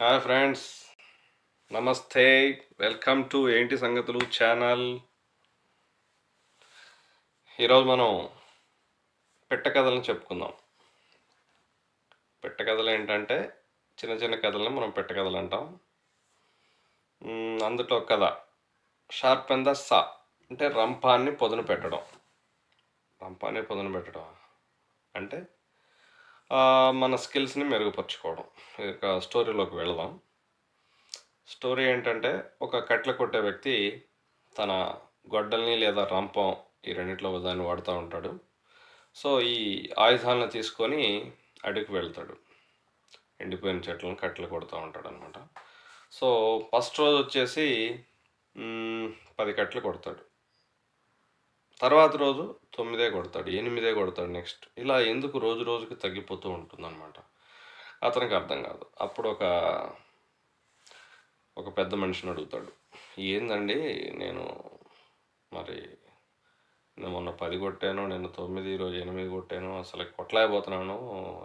Hi friends నమస్తే welcome to ఏంటి సంగతులు ఛానల్ ఈరోజు మనం పెట్ట కథలను చెప్పుకుందాం. పెట్ట కథలు ఏంటంటే చిన్న చిన్న కథలను మనం పెట్ట కథలు అంటాం అందులో ఒక కథ. షార్ప్ అండ్ ద సా అంటే రంపాన్ని పొదును పెట్టడం. రంపాన్ని పొదును పెట్టడం. అంటే మన స్కిల్స్ని మెరుగుపరుచుకోవడం. ఇక స్టోరీలోకి వెళదాం. స్టోరీ ఏంటంటే ఒక కట్ల కొట్టే వ్యక్తి తన గొడ్డల్ని లేదా రంపం ఈ రెండిట్లో దాన్ని వాడుతూ ఉంటాడు. సో ఈ ఆయుధాలను తీసుకొని అడుగు వెళ్తాడు. ఎండిపోయిన చెట్లను కట్టెలు కొడుతూ ఉంటాడు అనమాట సో ఫస్ట్ రోజు వచ్చేసి పది కట్టెలు కొడతాడు. తర్వాత రోజు తొమ్మిదే కొడతాడు ఎనిమిదే కొడతాడు నెక్స్ట్ ఇలా ఎందుకు రోజు రోజుకి తగ్గిపోతూ ఉంటుందన్నమాట. అతనికి అర్థం కాదు. అప్పుడు ఒక ఒక పెద్ద మనిషిని అడుగుతాడు. ఏందండి నేను మరి నేను మొన్న పది కొట్టాను నేను తొమ్మిది ఈరోజు ఎనిమిది కొట్టాను అసలు కొట్టలేకపోతున్నాను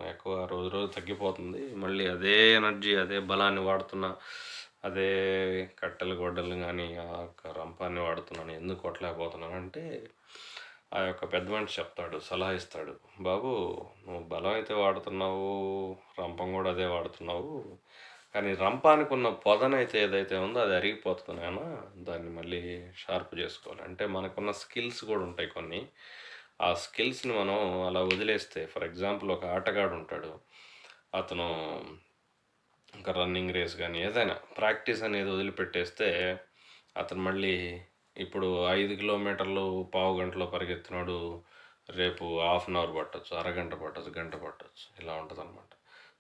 ఎక్కువ రోజు రోజు తగ్గిపోతుంది మళ్ళీ అదే ఎనర్జీ అదే బలాన్ని వాడుతున్నా అదే కట్టెలు గొడ్డలు కానీ ఆ యొక్క రంపాన్ని వాడుతున్నాను ఎందుకు కొట్టలేకపోతున్నాను అంటే ఆ యొక్క పెద్ద మనిషి చెప్తాడు సలహా ఇస్తాడు. బాబు నువ్వు బలం అయితే వాడుతున్నావు రంపం కూడా అదే వాడుతున్నావు కానీ రంపానికి ఉన్న పొదనైతే ఏదైతే ఉందో అది అరిగిపోతున్నాయనా దాన్ని మళ్ళీ షార్ప్ చేసుకోవాలి. అంటే మనకున్న స్కిల్స్ కూడా ఉంటాయి కొన్ని. ఆ స్కిల్స్ని మనం అలా వదిలేస్తే ఫర్ ఎగ్జాంపుల్ ఒక ఆటగాడు ఉంటాడు. అతను ఇంకా రన్నింగ్ రేస్ కానీ ఏదైనా ప్రాక్టీస్ అనేది వదిలిపెట్టేస్తే అతను మళ్ళీ ఇప్పుడు ఐదు కిలోమీటర్లు పావు గంటలో పరిగెత్తినాడు రేపు హాఫ్ అన్ అవర్ పట్టచ్చు అరగంట పట్టచ్చు గంట పట్టచ్చు ఇలా ఉంటుంది అనమాట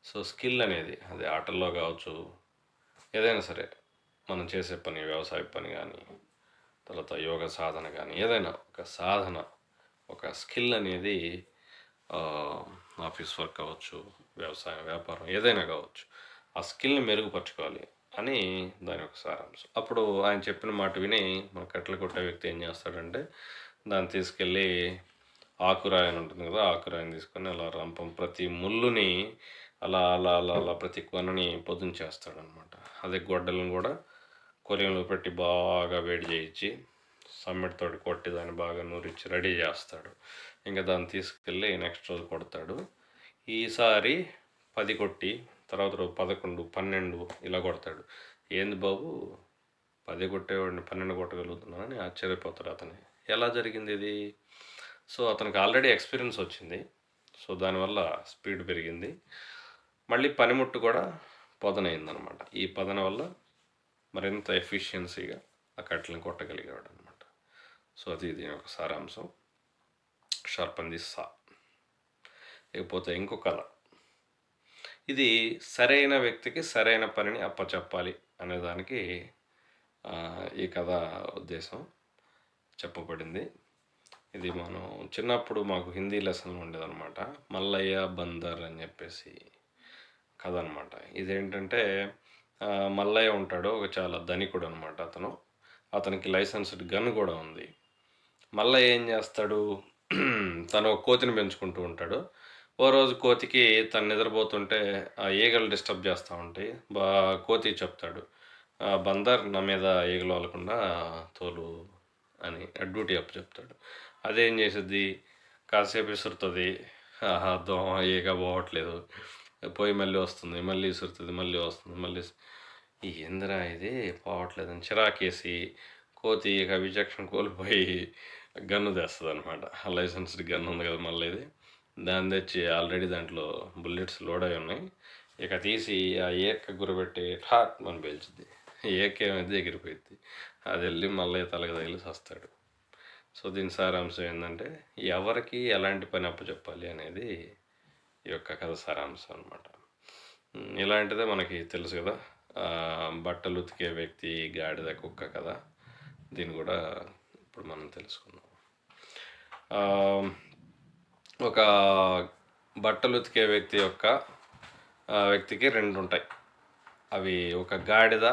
సో స్కిల్ అనేది అది ఆటల్లో కావచ్చు ఏదైనా సరే మనం చేసే పని వ్యవసాయ పని కానీ తర్వాత యోగ సాధన కానీ ఏదైనా ఒక సాధన ఒక స్కిల్ అనేది ఆఫీస్ వర్క్ కావచ్చు వ్యవసాయం వ్యాపారం ఏదైనా కావచ్చు ఆ స్కిల్ని మెరుగుపరచుకోవాలి అని దాని ఒక సారాంశం. అప్పుడు ఆయన చెప్పిన మాట విని మన కట్టెలు కొట్టే వ్యక్తి ఏం చేస్తాడంటే దాన్ని తీసుకెళ్ళి ఆకురాయి అని ఉంటుంది కదా ఆకురాయిని తీసుకొని అలా రంపం ప్రతి ముళ్ళుని అలా అలా అలా అలా ప్రతి కొనని పొదును చేస్తాడు అనమాట అదే గొడ్డలను కూడా కొరియంలో పెట్టి బాగా వేడి చేయించి సమ్మెటితోటి కొట్టి దాన్ని బాగా నూరించి రెడీ చేస్తాడు. ఇంకా దాన్ని తీసుకెళ్ళి నెక్స్ట్ రోజు కొడతాడు. ఈసారి పది కొట్టి తర్వాత రోజు పదకొండు పన్నెండు ఇలా కొడతాడు. ఏంది బాబు? పది కొట్టేవాడిని పన్నెండు కొట్టగలుగుతున్నానని ఆశ్చర్యపోతాడు అతని. ఎలా జరిగింది ఇది? సో అతనికి ఆల్రెడీ ఎక్స్పీరియన్స్ వచ్చింది. సో దానివల్ల స్పీడ్ పెరిగింది. మళ్ళీ పనిముట్టు కూడా పదనైందనమాట. ఈ పదన వల్ల మరింత ఎఫిషియన్సీగా ఆ కట్టెలను కొట్టగలిగాడు అనమాట సో అది దీని ఒక సారాంశం. షార్పంది సా. ఇకపోతే ఇంకొక కథ. ఇది సరైన వ్యక్తికి సరైన పనిని అప్పచెప్పాలి అనేదానికి ఈ కథ ఉద్దేశం చెప్పబడింది. ఇది మనం చిన్నప్పుడు మాకు హిందీ లెసన్ ఉండేదన్నమాట. మల్లయ్య బందర్ అని చెప్పేసి కథ అనమాట ఇదేంటంటే మల్లయ్య ఉంటాడు ఒక చాలా ధనికుడు అనమాట అతను. అతనికి లైసెన్స్డ్ గన్ కూడా ఉంది. మల్లయ్య ఏం చేస్తాడు? తను ఒక కోతిని పెంచుకుంటూ ఉంటాడు. ఓ రోజు కోతికి తను నిద్రపోతుంటే ఆ ఈగలు డిస్టర్బ్ చేస్తూ ఉంటాయి బా కోతి చెప్తాడు "ఆ, బందర్ నా మీద ఈగలు వాళ్ళకుండా తోలు అని డ్యూటీ అప్ చెప్తాడు. అదేం చేసిద్ది? కాసేపు విసురుతుంది ఆహా దోమ ఈగ పోవట్లేదు. పోయి మళ్ళీ వస్తుంది మళ్ళీ విసురుతుంది మళ్ళీ వస్తుంది మళ్ళీ ఈ ఏందిరా ఇది? పోవట్లేదని చిరాకేసి కోతి ఇక విచక్షణ కోల్పోయి గన్ను తెస్తుంది అనమాట లైసెన్స్డ్ గన్ ఉంది కదా మళ్ళీ ఇది. దాన్ని తెచ్చి ఆల్రెడీ దాంట్లో బుల్లెట్స్ లోడ్ అయి ఉన్నాయి. ఇక తీసి ఆ ఏక గురబెట్టి ఠాట్ అని పేల్చుద్ది. ఏకేమైతే ఎగిరిపోయింది అది వెళ్ళి మళ్ళీ తలకి తగిలి వస్తాడు సో దీని సారాంశం ఏంటంటే ఎవరికి ఎలాంటి పని అప్పచెప్పాలి అనేది ఈ యొక్క కథ సారాంశం అనమాట ఇలాంటిదే మనకి తెలుసు కదా. బట్టలు ఉతికే వ్యక్తి గాడిద కుక్క కదా దీన్ని కూడా ఇప్పుడు మనం తెలుసుకుందాం. ఒక బట్టలు ఉతికే వ్యక్తి యొక్క వ్యక్తికి రెండు ఉంటాయి అవి ఒక గాడిద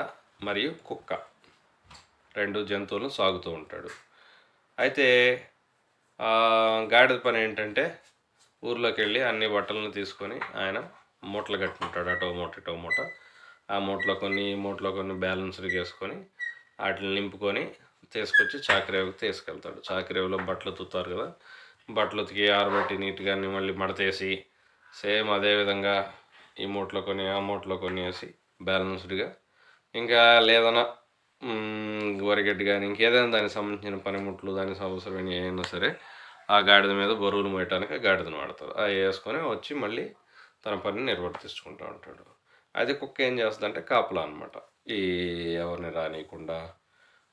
మరియు కుక్క. రెండు జంతువులను సాగుతూ ఉంటాడు. అయితే గాడిద పని ఏంటంటే ఊర్లోకి వెళ్ళి అన్ని బట్టలను తీసుకొని ఆయన మూటలు కట్టుకుంటాడు. అటో మూట ఇటో మూట. ఆ మూటలో కొన్ని మూటలో కొన్ని బ్యాలెన్స్లు వేసుకొని వాటిని నింపుకొని తీసుకొచ్చి చాకరేవుకి తీసుకెళ్తాడు. చాకరేవులో బట్టలు తుతారు కదా బట్టలు ఉతికి ఆరబెట్టి నీట్గా మళ్ళీ మడతేసి సేమ్ అదేవిధంగా ఈ మూటలో కొన్ని ఆ మూటలో కొన్ని వేసి బ్యాలెన్స్డ్గా ఇంకా లేదన్నా వరిగడ్డి కానీ ఇంకేదైనా దానికి సంబంధించిన పనిముట్లు దానికి అవసరమైన ఏమైనా సరే ఆ గాడిద మీద బరువులు మోయటానికి గాడిదను వాడతారు. అది వేసుకొని వచ్చి మళ్ళీ తన పనిని నిర్వర్తించుకుంటూ ఉంటాడు. అది కుక్క ఏం చేస్తుందంటే కాపలా అనమాట ఈ ఎవరిని రానియకుండా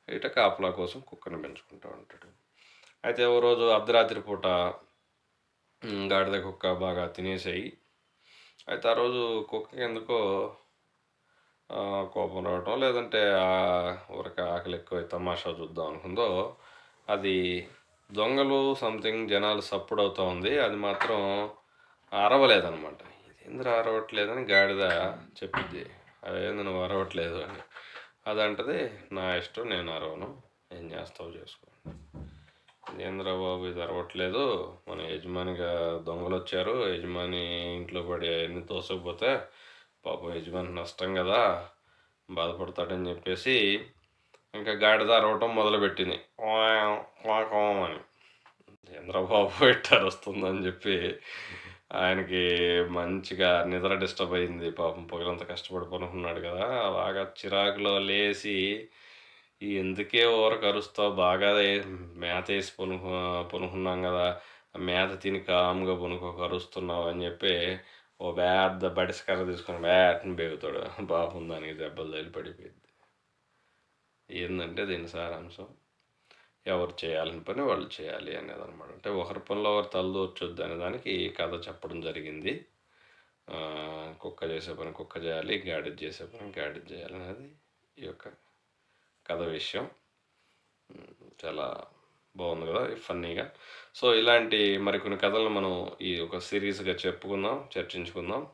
ఇట కాపలా కోసం కుక్కను పెంచుకుంటూ ఉంటాడు. అయితే ఓ రోజు అర్ధరాత్రి పూట గాడిద కుక్క బాగా తినేసాయి. అయితే ఆ రోజు కుక్కకి ఎందుకో కోపం రావటం లేదంటే ఆ ఊరక ఆకలి ఎక్కువ తమాషా చూద్దాం అనుకుందో అది దొంగలు సంథింగ్ జనాలు సప్పుడు అవుతూ ఉంది అది మాత్రం అరవలేదనమాట ఇదేంద్ర అరవట్లేదని గాడిద చెప్పింది. అదేంది నువ్వు అరవట్లేదు అని. అదంటది నా ఇష్టం నేను అరవను. ఏం చేస్తావు చేసుకో. ఇంద్రబాబు బాబు ఇది అరవట్లేదు మన యజమానిగా దొంగలు వచ్చారు యజమాని ఇంట్లో పడి అవన్నీ తోసకపోతే పాపం యజమాని నష్టం కదా బాధపడతాడని చెప్పేసి ఇంకా గాడిద అరవటం మొదలుపెట్టింది. "క్వాం, అని. చంద్రబాబు ఎట్టారు వస్తుందని చెప్పి ఆయనకి మంచిగా నిద్ర డిస్టర్బ్ అయింది. పాపం పొగలంతా కష్టపడి పనుకున్నాడు కదా. బాగా చిరాకులో లేచి ఎందుకే ఊర కరుస్తావు? బాగా మేత వేసి పొనుకు పనుకున్నాం కదా. మేత తిని కామ్గా పనుకో కరుస్తున్నావు అని చెప్పి ఓ పెద్ద బడిసకర్ర తీసుకొని వేటని బేగుతాడు. పాపం దానికి దెబ్బలు తగిలి పడిపోయింది. ఏంటంటే దీని సారాంశం? ఎవరు చేయాలని పని వాళ్ళు చేయాలి అనేది అనమాట అంటే ఒకరి పనిలో ఒకరు తలదూర్చొద్దు అనే దానికి ఈ కథ చెప్పడం జరిగింది. కుక్క చేసే పని కుక్క చేయాలి గాడిద చేసే పని గాడిద చేయాలి అనేది ఈ యొక్క కథ విషయం. చాలా బాగుంది కదా ఫన్నీగా. సో ఇలాంటి మరికొన్ని కథలను మనం ఈ ఒక సిరీస్గా చెప్పుకుందాం చర్చించుకుందాం.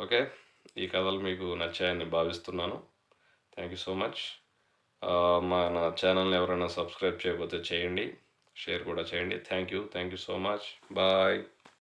ఓకే? ఈ కథలు మీకు నచ్చాయని భావిస్తున్నాను. Thank you so much. మన ఛానల్ని ఎవరైనా సబ్స్క్రైబ్ చేయకపోతే చేయండి. షేర్ కూడా చేయండి. Thank you. Thank you so much. Bye.